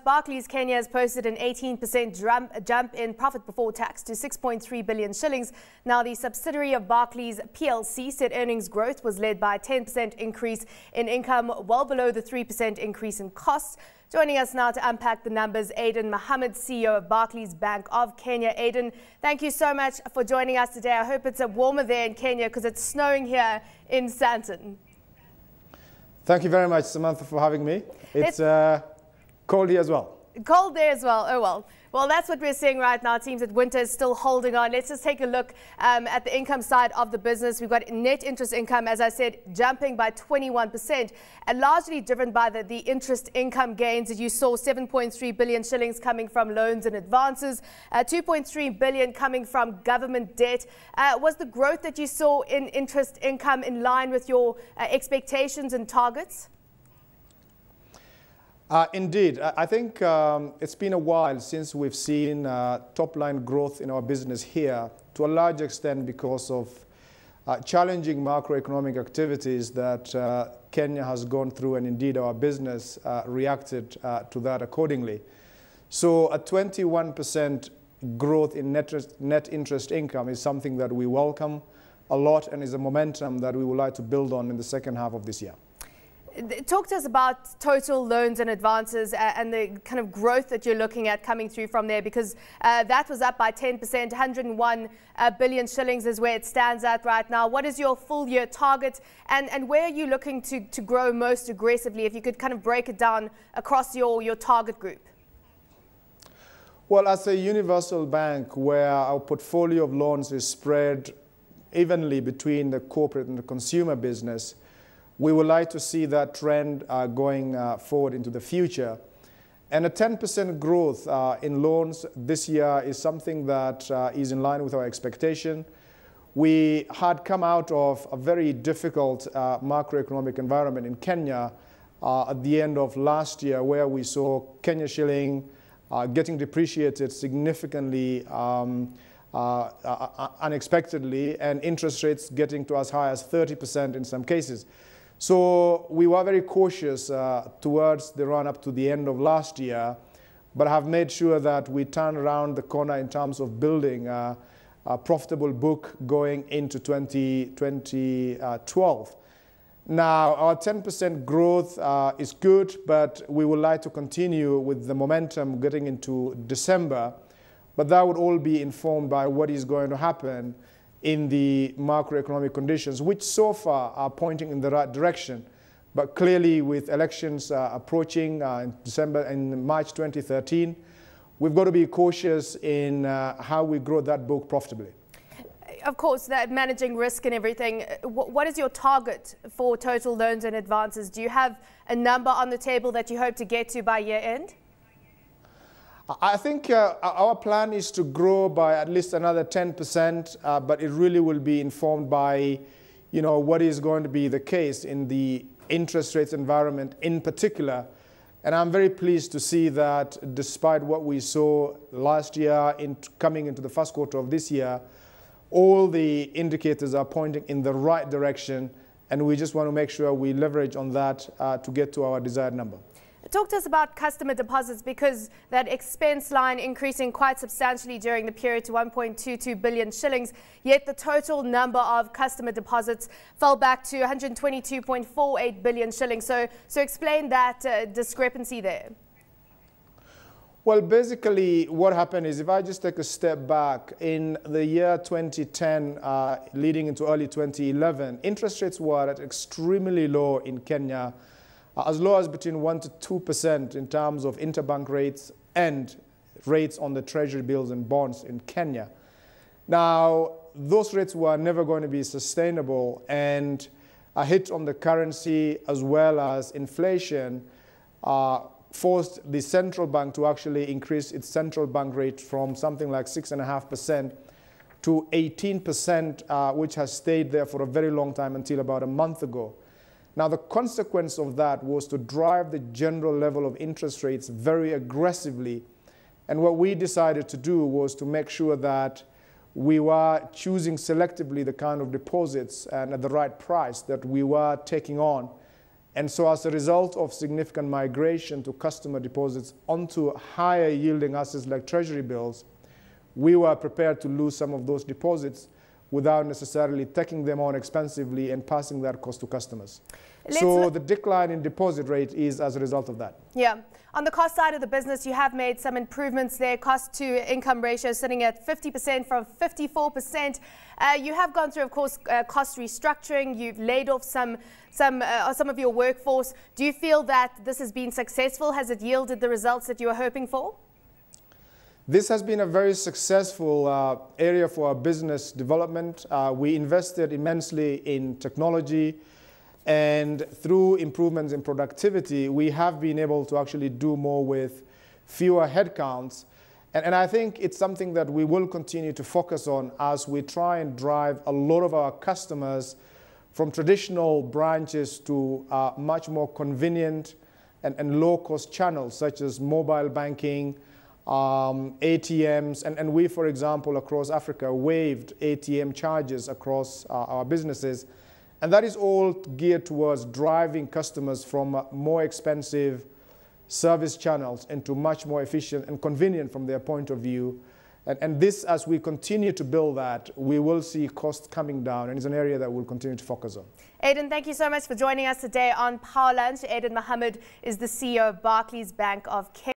Barclays Kenya has posted an 18% jump in profit before tax to 6.3 billion shillings. Now, the subsidiary of Barclays PLC said earnings growth was led by a 10% increase in income, well below the 3% increase in costs. Joining us now to unpack the numbers, Adan Mohamed, CEO of Barclays Bank of Kenya. Adan, thank you so much for joining us today. I hope it's a warmer there in Kenya because it's snowing here in Sandton. Thank you very much, Samantha, for having me. It's uh, cold here as well. Cold there as well. Oh, well. Well, that's what we're seeing right now. It seems that Winter is still holding on. Let's just take a look um, at the income side of the business. We've got net interest income, as I said, jumping by 21%, and largely driven by the, the interest income gains that you saw 7.3 billion shillings coming from loans and advances, uh, 2.3 billion coming from government debt. Uh, was the growth that you saw in interest income in line with your uh, expectations and targets? Uh, indeed. I think um, it's been a while since we've seen uh, top-line growth in our business here, to a large extent because of uh, challenging macroeconomic activities that uh, Kenya has gone through, and indeed our business uh, reacted uh, to that accordingly. So a 21% growth in net, net interest income is something that we welcome a lot and is a momentum that we would like to build on in the second half of this year. Talk to us about total loans and advances and the kind of growth that you're looking at coming through from there because uh, that was up by 10%, 101 uh, shillings is where it stands at right now. What is your full year target and, and where are you looking to, to grow most aggressively? If you could kind of break it down across your, your target group. Well, as a universal bank where our portfolio of loans is spread evenly between the corporate and the consumer business, we would like to see that trend uh, going uh, forward into the future. And a 10% growth uh, in loans this year is something that uh, is in line with our expectation. We had come out of a very difficult uh, macroeconomic environment in Kenya uh, at the end of last year where we saw Kenya shilling getting depreciated significantly um, unexpectedly and interest rates getting to as high as 30% in some cases. So we were very cautious uh, towards the run up to the end of last year, but have made sure that we turn around the corner in terms of building a, a profitable book going into 2012. Now, our 10% growth uh, is good, but we would like to continue with the momentum getting into December. But that would all be informed by what is going to happen in the macroeconomic conditions, which so far are pointing in the right direction. But clearly, with elections uh, approaching uh, in December and March 2013, we've got to be cautious in uh, how we grow that book profitably. Of course, that managing risk and everything. What is your target for total loans and advances? Do you have a number on the table that you hope to get to by year end? I think uh, our plan is to grow by at least another 10%, uh, but it really will be informed by, you know, what is going to be the case in the interest rates environment in particular. And I'm very pleased to see that despite what we saw last year in coming into the first quarter of this year, all the indicators are pointing in the right direction, and we just want to make sure we leverage on that uh, to get to our desired number. Talk to us about customer deposits because that expense line increasing quite substantially during the period to 1.22 billion shillings, yet the total number of customer deposits fell back to 122.48 billion shillings. So, so explain that uh, discrepancy there. Well, basically, what happened is if I just take a step back, in the year 2010, uh, leading into early 2011, interest rates were at extremely low in Kenya as low as between 1 to 2% in terms of interbank rates and rates on the treasury bills and bonds in Kenya. Now, those rates were never going to be sustainable, and a hit on the currency as well as inflation uh, forced the central bank to actually increase its central bank rate from something like 6.5% to 18%, uh, which has stayed there for a very long time until about a month ago. Now, the consequence of that was to drive the general level of interest rates very aggressively. And what we decided to do was to make sure that we were choosing selectively the kind of deposits and at the right price that we were taking on And so as a result of significant migration to customer deposits onto higher yielding assets like treasury bills, we were prepared to lose some of those deposits without necessarily taking them on expensively and passing that cost to customers. Let's so the decline in deposit rate is as a result of that. Yeah. On the cost side of the business, you have made some improvements there. Cost to income ratio sitting at 50% from 54%. Uh, you have gone through, of course, uh, cost restructuring. You've laid off some, some, uh, some of your workforce. Do you feel that this has been successful? Has it yielded the results that you were hoping for? This has been a very successful uh, area for our business development. Uh, we invested immensely in technology, and through improvements in productivity, we have been able to actually do more with fewer headcounts. And, and I think it's something that we will continue to focus on as we try and drive a lot of our customers from traditional branches to uh, much more convenient and, and low-cost channels such as mobile banking, um, ATMs, and, and we, for example, across Africa, waived ATM charges across uh, our businesses and that is all geared towards driving customers from more expensive service channels into much more efficient and convenient from their point of view. And, and, this, as we continue to build that, we will see costs coming down, and it's an area that we'll continue to focus on. Adan, thank you so much for joining us today on Power Lunch. Adan Mohamed is the CEO of Barclays Bank of Kenya.